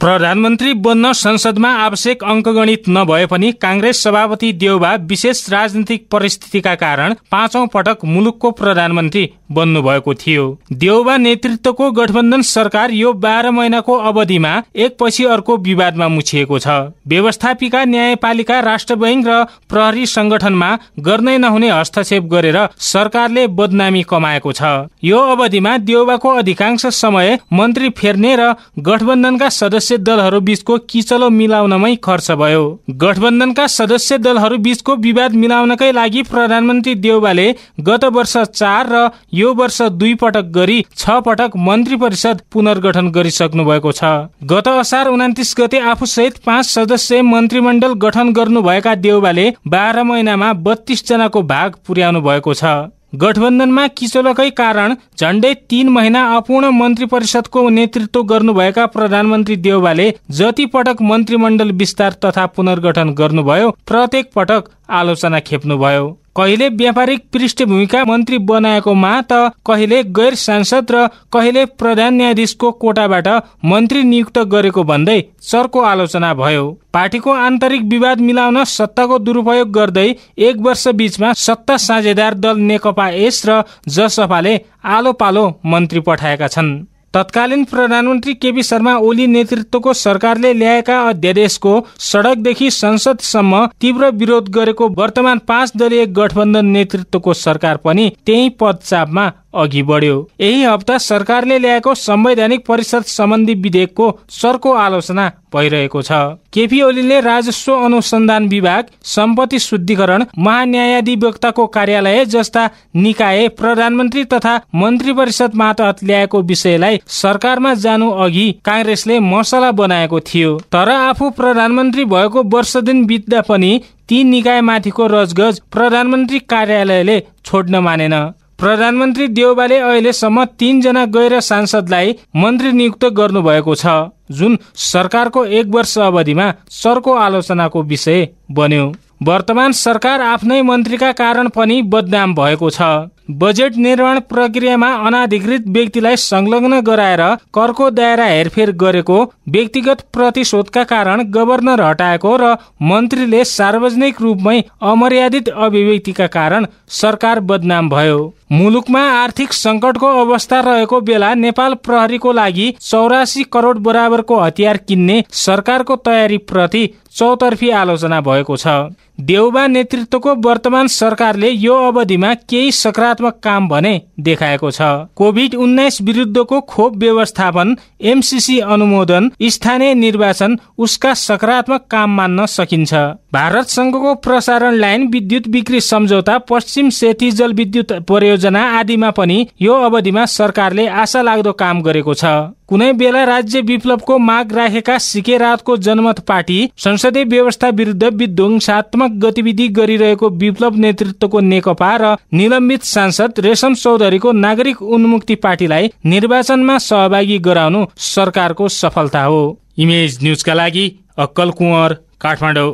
प्रधानमन्त्री बन्न संसदमा आवश्यक अङ्कगणित नभए पनि काङ्ग्रेस सभापति देउबा विशेष राजनीतिक परिस्थितिका कारण पाँचौं पटक मुलुकको प्रधानमन्त्री बन्नुभएको थियो। देउबा नेतृत्वको गठबन्धन सरकार यो बाह्र महिनाको अवधिमा एकपछि अर्को विवादमा मुछिएको छ। व्यवस्थापिका न्यायपालिका राष्ट्र बैंक र प्रहरी संगठनमा गर्नै नहुने हस्तक्षेप गरेर सरकारले बदनामी कमाएको छ। यो अवधिमा देउबाको अधिकांश समय मन्त्री फेर्ने र गठबन्धनका सदस्य सदस्य दलहरू बीचको किचलो मिलाउनमै खर्च भयो। गठबन्धनका सदस्य दलहरू बीचको विवाद मिलाउनकै लागि प्रधानमन्त्री देउबाले गत वर्ष चार र यो वर्ष दुई पटक गरी छ पटक मन्त्री परिषद पुनर्गठन गरिसक्नु भएको छ। गत असार उनातिस गते आफूसहित पाँच सदस्य मन्त्रीमण्डल गठन गर्नुभएका देउबाले बाह्र महिनामा बत्तीस जनाको भाग पुर्याउनु भएको छ। गठबन्धनमा किचोलकै कारण झण्डै तीन महिना अपूर्ण मन्त्री परिषदको नेतृत्व गर्नुभएका प्रधानमन्त्री देउबाले जति पटक मन्त्रीमण्डल विस्तार तथा पुनर्गठन गर्नुभयो प्रत्येक पटक आलोचना खेप्नुभयो। कहिले व्यापारिक पृष्ठभूमिका मन्त्री बनाएकोमा त कहिले गैर सांसद र कहिले प्रधान न्यायाधीशको कोटाबाट मन्त्री नियुक्त गरेको भन्दै चर्को आलोचना भयो। पार्टीको आन्तरिक विवाद मिलाउन सत्ताको दुरुपयोग गर्दै एक वर्ष बीचमा सत्ता साझेदार दल नेकपा एस र जसपाले आलो पालो मन्त्री पठाएका छन्। तत्कालीन प्रधानमन्त्री केपी शर्मा ओली नेतृत्वको सरकारले ल्याएका अध्यादेशको सड़कदेखि संसदसम्म तीव्र विरोध गरेको वर्तमान पाँच दलीय गठबन्धन नेतृत्वको सरकार पनि त्यही पदचापमा अघि बढ्यो। यही हप्ता सरकारले ल्याएको संवैधानिक परिषद सम्बन्धी विधेयकको सरको आलोचना भइरहेको छ। केपी ओलीले राजस्व अनुसन्धान विभाग सम्पत्ति शुद्धिकरण महान्यायाधिवक्ताको कार्यालय जस्ता निकाय प्रधानमन्त्री तथा मन्त्री परिषद मातहत ल्याएको विषयलाई सरकारमा जानु अघि काङ्ग्रेसले मसला बनाएको थियो। तर आफू प्रधानमन्त्री भएको वर्ष दिन बित्दा पनि ती निकाय माथिको रजगज प्रधानमन्त्री कार्यालयले छोड्न मानेन। प्रधानमन्त्री देउबाले अहिलेसम्म तीनजना गैर सांसदलाई मन्त्री नियुक्त गर्नुभएको छ जुन सरकारको एक वर्ष अवधिमा सरको आलोचनाको विषय बन्यो। वर्तमान सरकार आफ्नै मन्त्रीका कारण पनि बदनाम भएको छ। बजेट निर्माण प्रक्रियामा अनाधिकृत व्यक्तिलाई संलग्न गराएर करको दायरा हेरफेर गरेको व्यक्तिगत प्रतिशोधका कारण गभर्नर हटाएको र मन्त्रीले सार्वजनिक रूपमै अमर्यादित अभिव्यक्तिका कारण सरकार बदनाम भयो। मुलुकमा आर्थिक संकटको अवस्था रहेको बेला नेपाल प्रहरीको लागि चौरासी करोड बराबरको हतियार किन्ने सरकारको तयारी प्रति चौतर्फी आलोचना भएको छ। देउबा नेतृत्वको वर्तमान सरकारले यो अवधिमा केही सकारात्मक काम भने देखाएको छ। कोभिड उन्नाइस विरुद्धको खोप व्यवस्थापन एमसिसी अनुमोदन स्थानीय निर्वाचन उसका सकारात्मक काम मान्न सकिन्छ। भारत संघको प्रसारण लाइन विद्युत बिक्री सम्झौता पश्चिम सेती जल विद्युत परियोजना आदिमा पनि यो अवधिमा सरकारले आशा लाग्दो काम गरेको छ। कुनै बेला राज्य विप्लवको माग राखेका सिके रातको जनमत पार्टी संसदीय व्यवस्था विरुद्ध विध्वंसात्मक गतिविधि गरिरहेको विप्लव नेतृत्वको नेकपा र निलम्बित सांसद रेशम चौधरीको नागरिक उन्मुक्ति पार्टीलाई निर्वाचनमा सहभागी गराउनु सरकारको सफलता हो। इमेज न्युजका लागि अक्कल कुँवर काठमाडौँ।